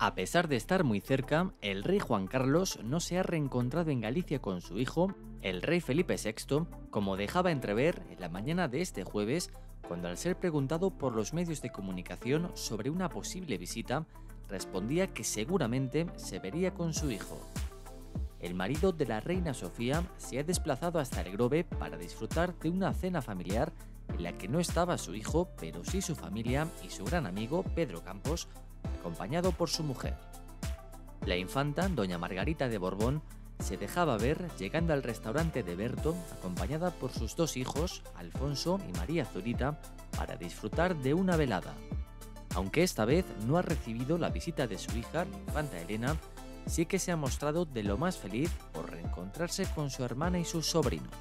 A pesar de estar muy cerca, el rey Juan Carlos no se ha reencontrado en Galicia con su hijo, el rey Felipe VI, como dejaba entrever en la mañana de este jueves, cuando al ser preguntado por los medios de comunicación sobre una posible visita, respondía que seguramente se vería con su hijo. El marido de la reina Sofía se ha desplazado hasta el Grove para disfrutar de una cena familiar en la que no estaba su hijo, pero sí su familia y su gran amigo Pedro Campos, acompañado por su mujer. La infanta, doña Margarita de Borbón, se dejaba ver llegando al restaurante de Berto, acompañada por sus dos hijos, Alfonso y María Zurita, para disfrutar de una velada. Aunque esta vez no ha recibido la visita de su hija, la infanta Elena, sí que se ha mostrado de lo más feliz por reencontrarse con su hermana y sus sobrinos.